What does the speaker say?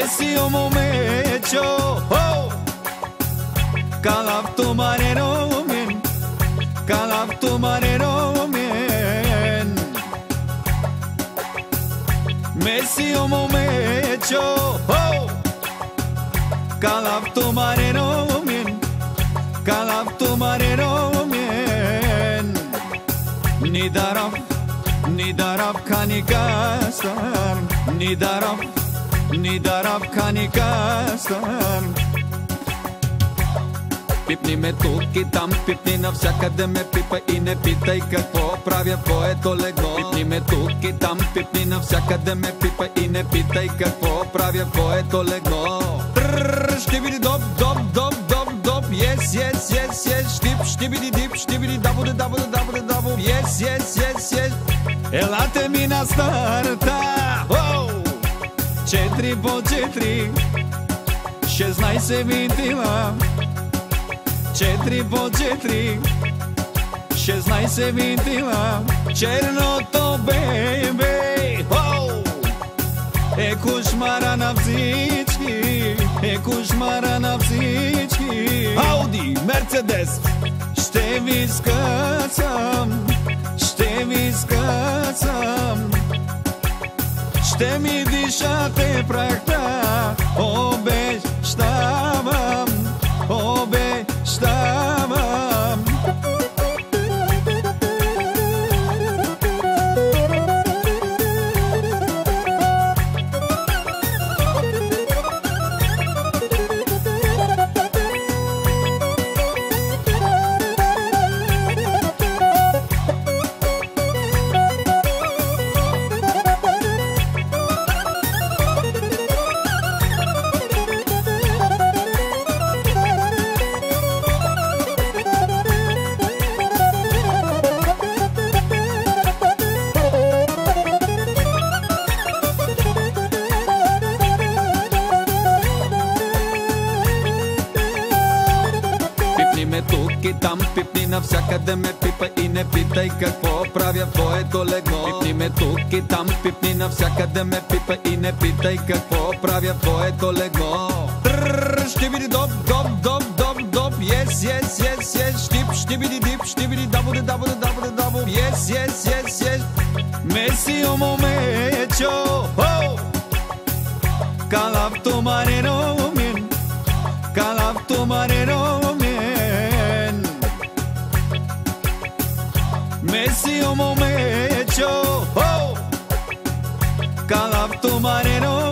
Necio Momecho oh! Kalap tu manero min Kalap tu manero min Necio Momecho oh! Kalap tu manero min Kalap tu manero min Ni darab Ni darab kani Ni darab Ni darab kanikasar Пипни ме тук и там, пипни навсякъде ме пипа и не питай какво правя твоето легло. Пипни ме тук и там, пипни навсякъде ме пипа и не питай какво правя твоето легло. Ще види доп, доп, доп, доп, доп, yes, yes, yes, yes, штип, ще види дип, ще види дабуде, дабуде, дабуде, дабу, yes, yes, yes, yes. Елате ми на старта, четири по четири, 16 винтила. Четири по четири, 16 винтила, черното бебе. Е кошмара на всички, е кошмара на всички. Ауди, Мерцедес, ще ви скъсам, ще ви скъсам. Ste mi dišate prahta, obećtavam, obećtavam. ме тук и там, пипни навсякъде ме пипа и не питай какво правя в твоето легло. Пипни ме тук и там, пипни навсякъде ме пипа и не питай какво правя в твоето легло. Трррр, Ще види доп, доп, доп, доп, доп, yes, yes, yes, yes, штип, ще види дип, ще види дабуде, дабуде, дабуде, дабу, yes, yes, yes, yes. Меси о момечо, oh! Calapto mareno mien, calapto mareno mien. Messi o Momecho, oh, cada tu marero.